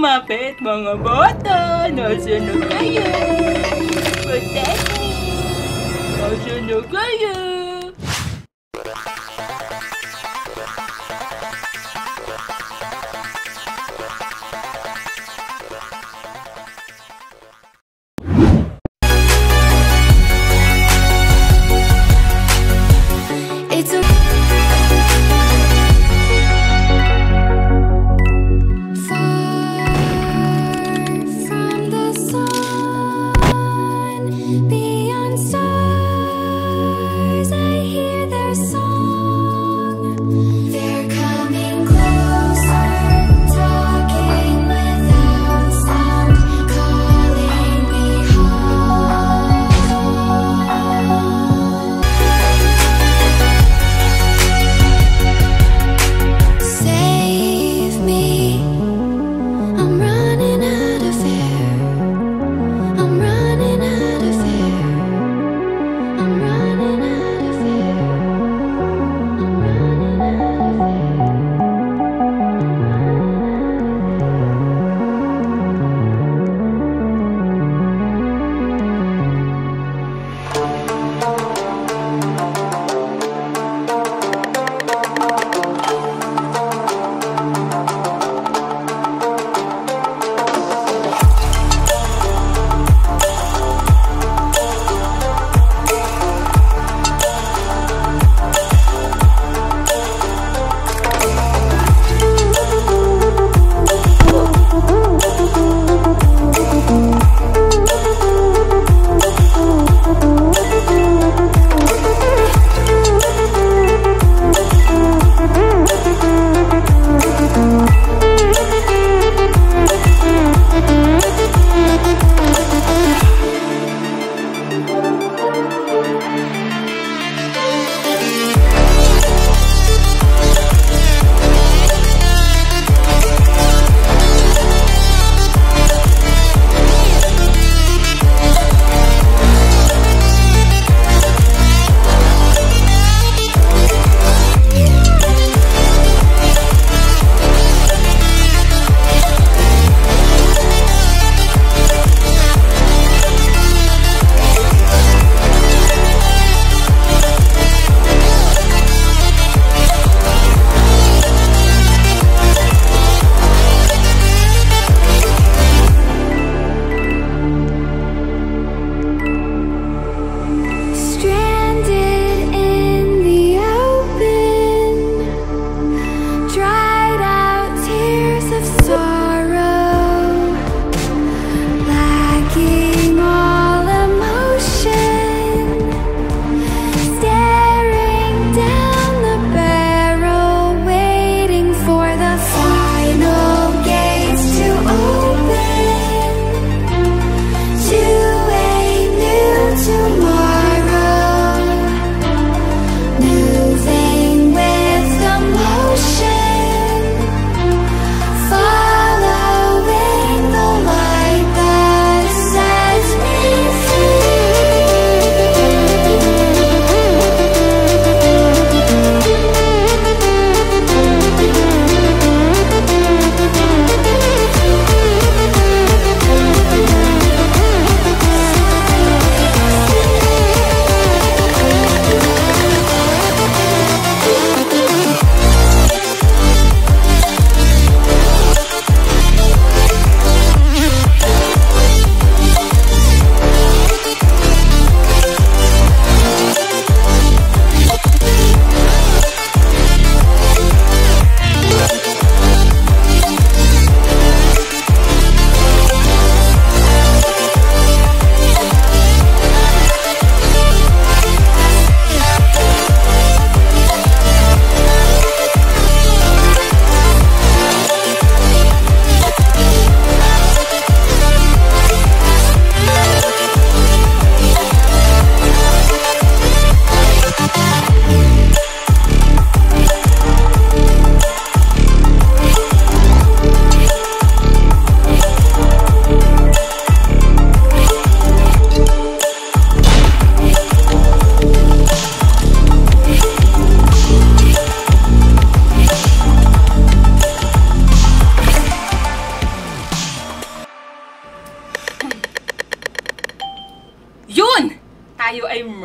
lumapit, mga bata. Nasaan na kayo? Patay. Nasaan na kayo?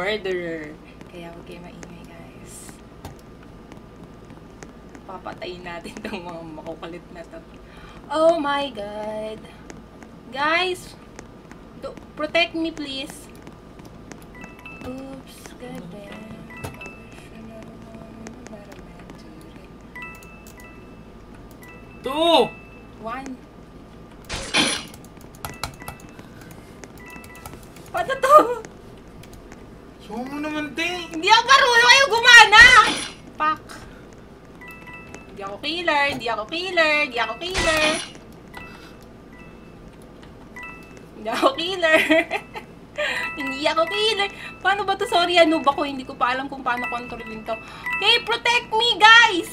Murderer. Kaya huwag kayo maingay, guys. Papatayin natin tong mga makukulit na to. Oh my God. Guys, do, protect me please. Oops, God damn. Two! One. Paano to? Show mo naman, te. Hindi ako marunong kayo gumana! Pak. Hindi ako killer, hindi ako killer, hindi ako killer. Hindi ako killer. hindi ako killer. Paano ba to? Sorry, ano ba ko? Hindi ko pa alam kung paano kontrolin to. Hey, protect me, guys!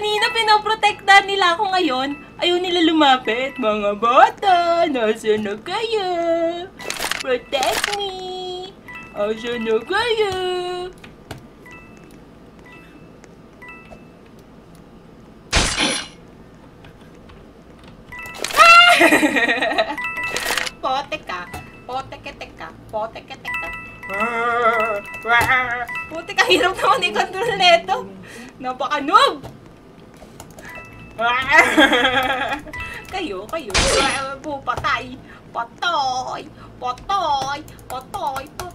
Kanina pinoprotektahan nila ako ngayon. Ayaw nila lumapit. Mga bata, nasa na kayo? Protect me! Asa na kayo? Pote ka. Pote ka teka. Pote ka teka. Puti ka, hirap naman i-control neto. Napaka-noob! ก็อยู่ก็อยู่ปูปอไตปอตอยปอตอยปอตอยปอ